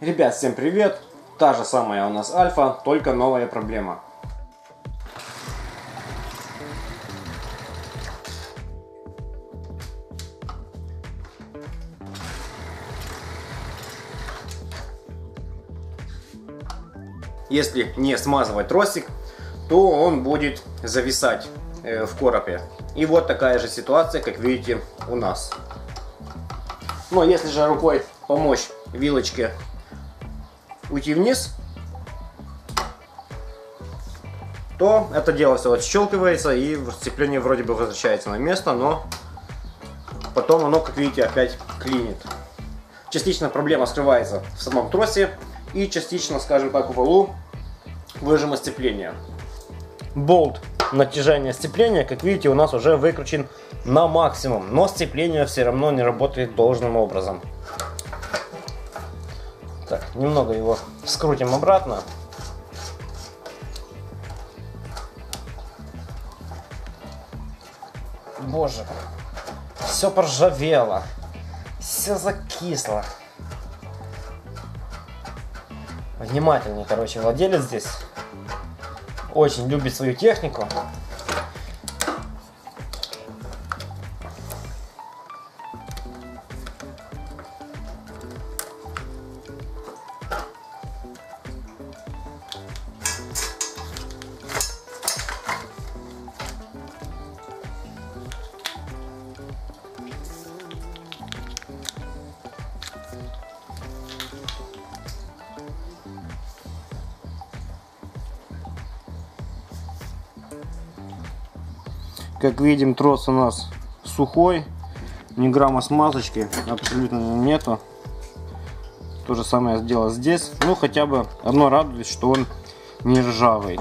Ребят, всем привет! Та же самая у нас альфа, только новая проблема. Если не смазывать тросик, то он будет зависать э, в коробе. И вот такая же ситуация, как видите, у нас. Но если же рукой помочь вилочке уйти вниз, то это дело все отщелкивается и сцепление вроде бы возвращается на место, но потом оно, как видите, опять клинит. Частично проблема скрывается в самом тросе и частично, скажем так, в валу выжима сцепления. Болт натяжения сцепления, как видите, у нас уже выкручен на максимум, но сцепление все равно не работает должным образом. Немного его скрутим обратно. Боже, все поржавело, все закисло. Внимательнее, короче, владелец здесь очень любит свою технику. Как видим, трос у нас сухой, ни грамма смазочки абсолютно нету. То же самое сделал здесь. Ну, хотя бы одно радует, что он не ржавый.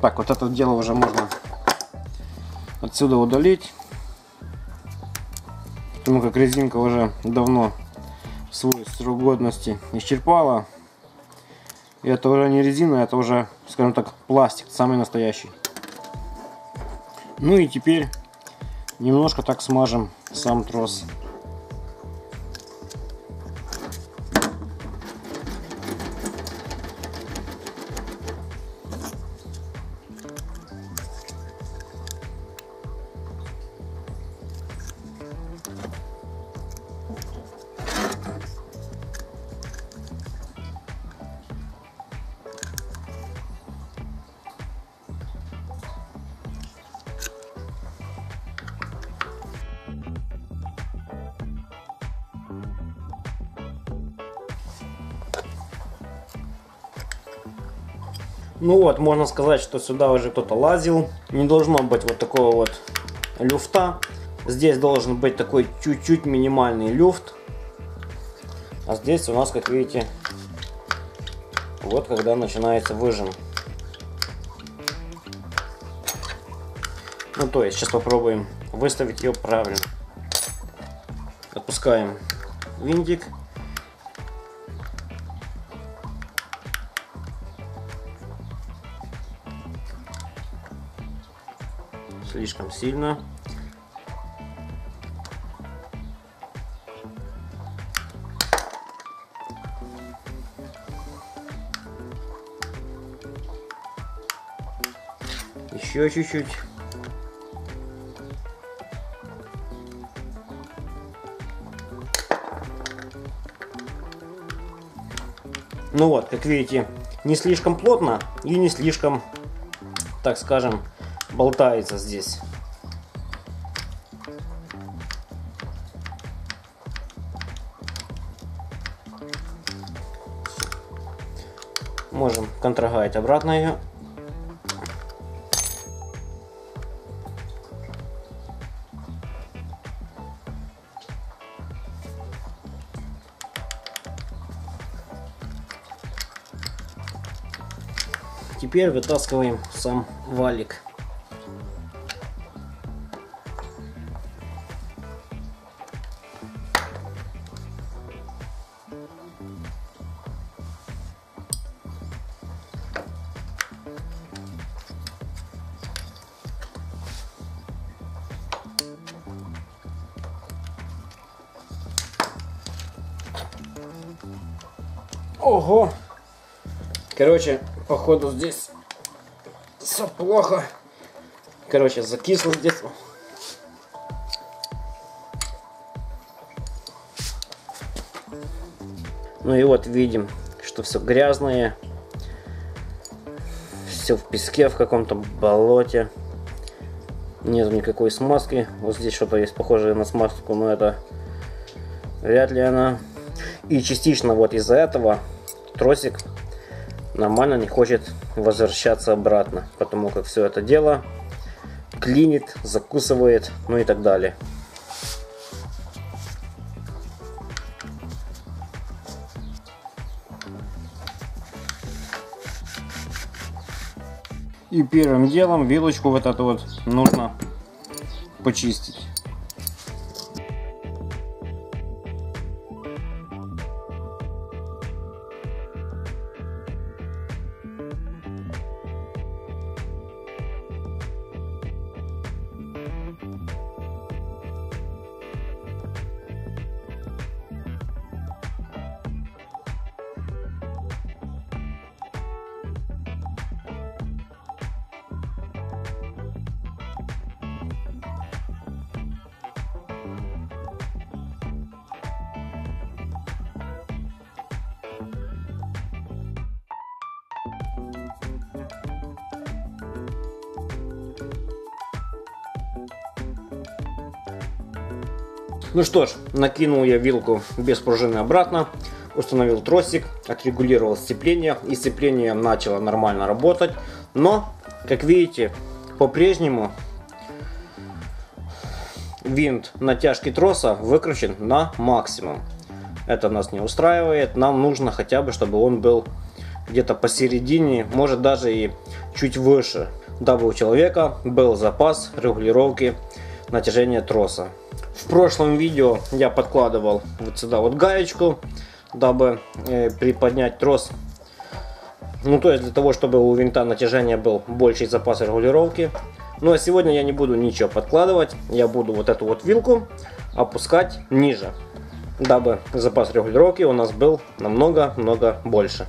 Так, вот это дело уже можно отсюда удалить. Потому как резинка уже давно свой срок годности исчерпала. И это уже не резина, это уже, скажем так, пластик, самый настоящий. Ну и теперь немножко так смажем сам трос. Ну вот, можно сказать, что сюда уже кто-то лазил. Не должно быть вот такого вот люфта. Здесь должен быть такой чуть-чуть минимальный люфт. А здесь у нас, как видите, вот когда начинается выжим. Ну то есть, сейчас попробуем выставить ее правильно. Отпускаем винтик. Слишком сильно. Еще чуть-чуть. Ну вот, как видите, не слишком плотно и не слишком, так скажем, болтается здесь. Можем контрагать обратно ее. Теперь вытаскиваем сам валик. Ого! Короче, походу здесь все плохо. Короче, закисло здесь. Ну и вот видим, что все грязное. Все в песке, в каком-то болоте. Нет никакой смазки. Вот здесь что-то есть похожее на смазку, но это вряд ли она. И частично вот из-за этого тросик нормально не хочет возвращаться обратно, потому как все это дело клинит, закусывает, ну и так далее. И первым делом вилочку вот эту вот нужно почистить. Ну что ж, накинул я вилку без пружины обратно, установил тросик, отрегулировал сцепление, и сцепление начало нормально работать. Но, как видите, по-прежнему винт натяжки троса выкручен на максимум. Это нас не устраивает, нам нужно хотя бы, чтобы он был где-то посередине, может даже и чуть выше, дабы у человека был запас регулировки натяжения троса. В прошлом видео я подкладывал вот сюда вот гаечку, дабы э, приподнять трос. Ну, то есть для того, чтобы у винта натяжения был больший запас регулировки. Ну, а сегодня я не буду ничего подкладывать. Я буду вот эту вот вилку опускать ниже, дабы запас регулировки у нас был намного-много больше.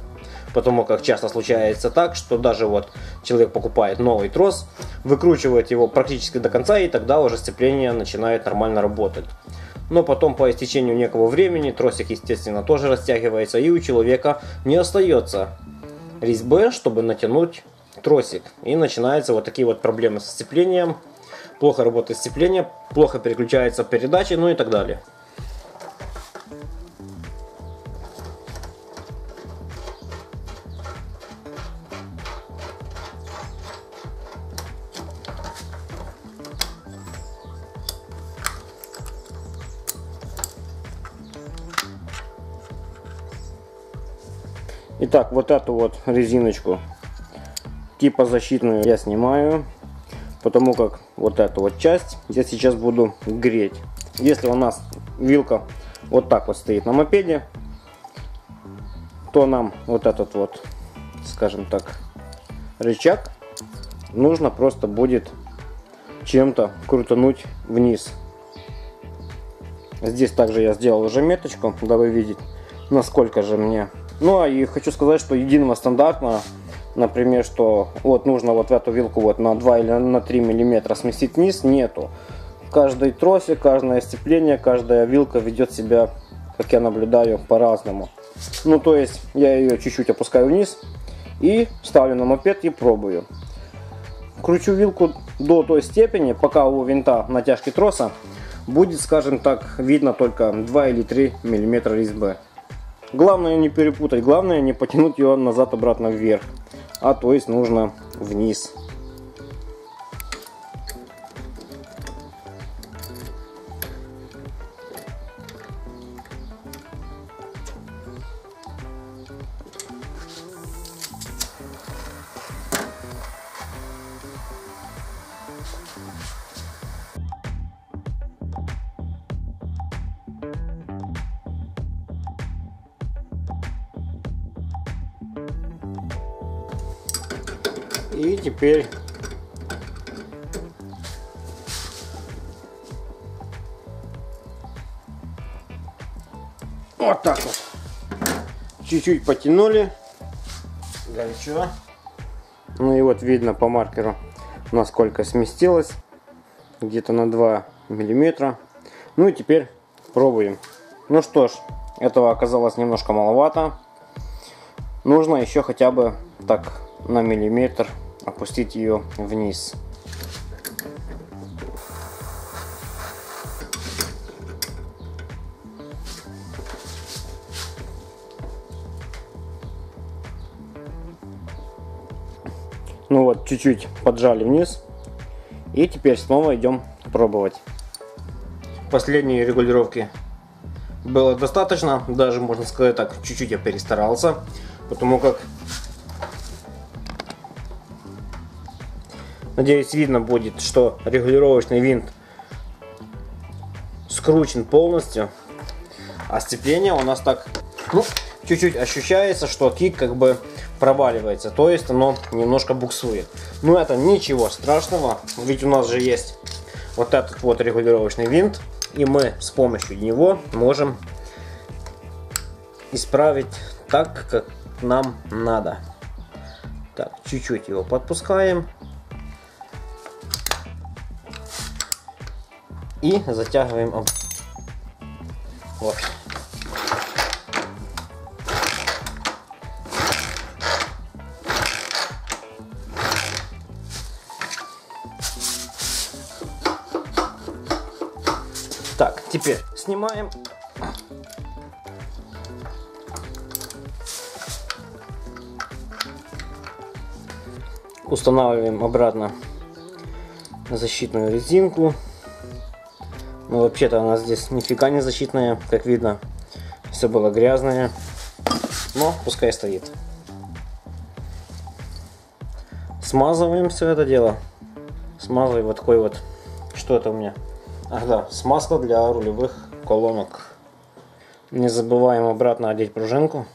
Потому как часто случается так, что даже вот человек покупает новый трос, выкручивает его практически до конца, и тогда уже сцепление начинает нормально работать. Но потом по истечению некого времени тросик, естественно, тоже растягивается, и у человека не остается резьбы, чтобы натянуть тросик. И начинаются вот такие вот проблемы с сцеплением, плохо работает сцепление, плохо переключается передачи, ну и так далее. Итак, вот эту вот резиночку типа защитную я снимаю, потому как вот эту вот часть я сейчас буду греть. Если у нас вилка вот так вот стоит на мопеде, то нам вот этот вот, скажем так, рычаг нужно просто будет чем-то крутануть вниз. Здесь также я сделал уже меточку, дабы видеть, насколько же мне ну, а и хочу сказать, что единого стандарта, например, что вот нужно вот в эту вилку вот на 2 или на 3 миллиметра сместить вниз, нету. Каждый тросик, каждое сцепление, каждая вилка ведет себя, как я наблюдаю, по-разному. Ну, то есть, я ее чуть-чуть опускаю вниз и ставлю на мопед и пробую. Кручу вилку до той степени, пока у винта натяжки троса будет, скажем так, видно только 2 или 3 миллиметра резьбы. Главное не перепутать, главное не потянуть ее назад-обратно вверх, а то есть нужно вниз. Теперь вот так вот чуть-чуть потянули. Горячо. Ну и вот видно по маркеру, насколько сместилось. Где-то на 2 миллиметра. Ну и теперь пробуем. Ну что ж, этого оказалось немножко маловато. Нужно еще хотя бы так на миллиметр опустить ее вниз. Ну вот, чуть-чуть поджали вниз. И теперь снова идем пробовать. Последние регулировки было достаточно. Даже, можно сказать так, чуть-чуть я перестарался. Потому как, надеюсь, видно будет, что регулировочный винт скручен полностью. А сцепление у нас так, ну, чуть-чуть ощущается, что кик как бы проваливается, то есть оно немножко буксует. Но это ничего страшного, ведь у нас же есть вот этот вот регулировочный винт, и мы с помощью него можем исправить так, как нам надо. Так, чуть-чуть его подпускаем. И затягиваем. Вот. Так, теперь снимаем. Устанавливаем обратно защитную резинку. Но вообще-то она здесь нифига не защитная, как видно. Все было грязное. Но пускай стоит. Смазываем все это дело. Смазываем вот такой вот. Что это у меня? Ах да, смазка для рулевых колонок. Не забываем обратно одеть пружинку.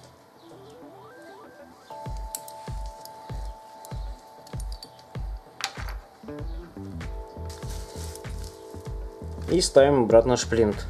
И ставим обратно шплинт.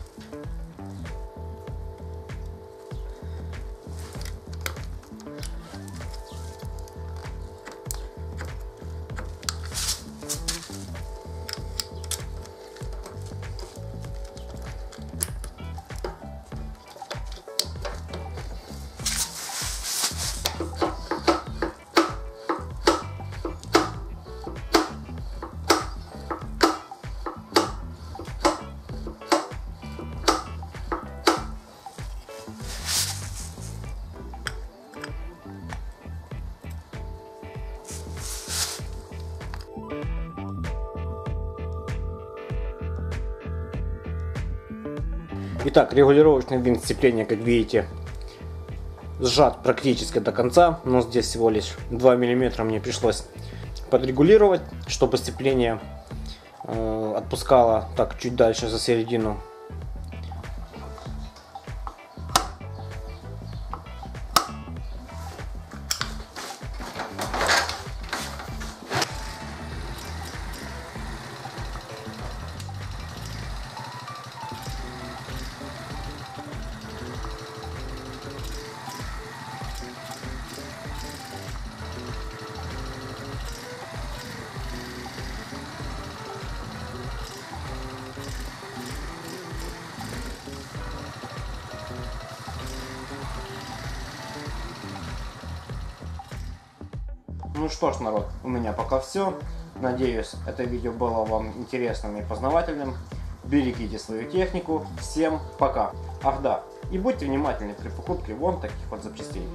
Итак, регулировочный винт сцепления, как видите, сжат практически до конца, но здесь всего лишь 2 мм мне пришлось подрегулировать, чтобы сцепление э, отпускало так чуть дальше за середину Ну что ж, народ, у меня пока все. Надеюсь, это видео было вам интересным и познавательным. Берегите свою технику. Всем пока. Ах да, и будьте внимательны при покупке вон таких вот запчастей.